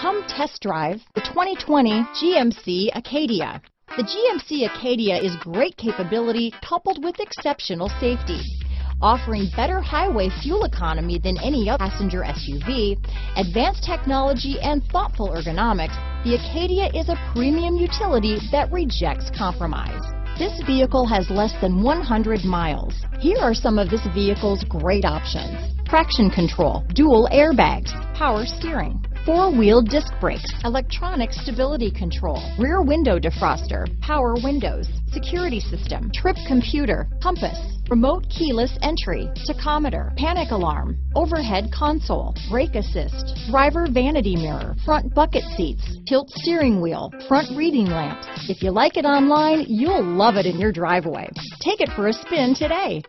Come test drive the 2020 GMC Acadia. The GMC Acadia is great capability coupled with exceptional safety. Offering better highway fuel economy than any other passenger SUV, advanced technology and thoughtful ergonomics, the Acadia is a premium utility that rejects compromise. This vehicle has less than 100 miles. Here are some of this vehicle's great options. Traction control, dual airbags, power steering, four-wheel disc brakes, electronic stability control, rear window defroster, power windows, security system, trip computer, compass, remote keyless entry, tachometer, panic alarm, overhead console, brake assist, driver vanity mirror, front bucket seats, tilt steering wheel, front reading lamps. If you like it online, you'll love it in your driveway. Take it for a spin today.